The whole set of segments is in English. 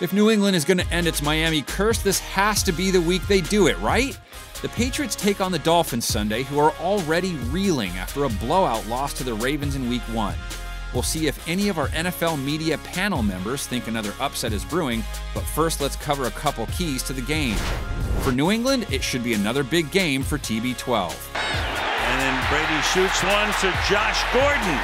If New England is going to end its Miami curse, this has to be the week they do it, right? The Patriots take on the Dolphins Sunday, who are already reeling after a blowout loss to the Ravens in week one. We'll see if any of our NFL media panel members think another upset is brewing, but first let's cover a couple keys to the game. For New England, it should be another big game for TB12. And then Brady shoots one to Josh Gordon.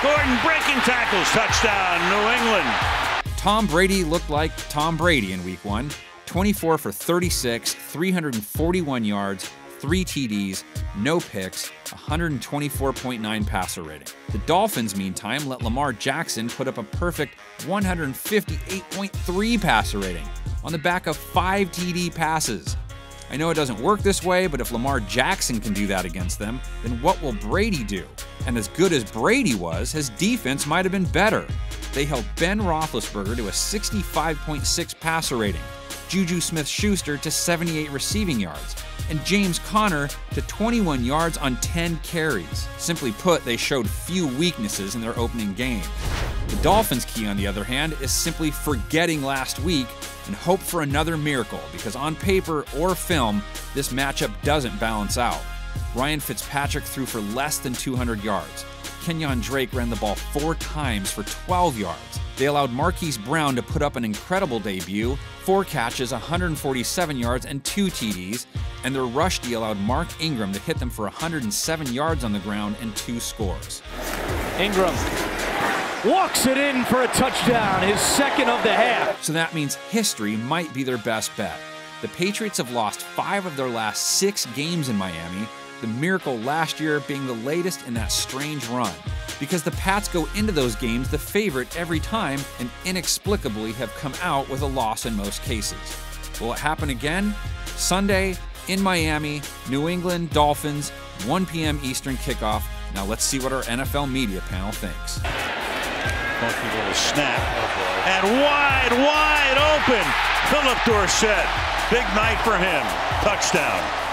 Gordon breaking tackles, touchdown, New England. Tom Brady looked like Tom Brady in week one 24 for 36, 341 yards, 3 TDs, no picks, 124.9 passer rating. The Dolphins, meantime, let Lamar Jackson put up a perfect 158.3 passer rating on the back of 5 TD passes. I know it doesn't work this way, but if Lamar Jackson can do that against them, then what will Brady do? And as good as Brady was, his defense might have been better. They held Ben Roethlisberger to a 65.6 passer rating, Juju Smith Schuster to 78 receiving yards, and James Conner to 21 yards on 10 carries. Simply put, they showed few weaknesses in their opening game. The Dolphins' key, on the other hand, is simply forgetting last week and hope for another miracle because on paper or film, this matchup doesn't balance out. Ryan Fitzpatrick threw for less than 200 yards. Kenyan Drake ran the ball four times for 12 yards. They allowed Marquise Brown to put up an incredible debut, four catches, 147 yards, and two TDs, and their rush D allowed Mark Ingram to hit them for 107 yards on the ground and two scores. Ingram walks it in for a touchdown, his second of the half. So that means history might be their best bet. The Patriots have lost five of their last six games in Miami, the miracle last year being the latest in that strange run. Because the Pats go into those games the favorite every time and inexplicably have come out with a loss in most cases. Will it happen again? Sunday in Miami, New England Dolphins, 1 p.m. Eastern kickoff. Now let's see what our NFL media panel thinks. Funky little snap. and wide, wide open. Phillip Dorsett. Big night for him. Touchdown.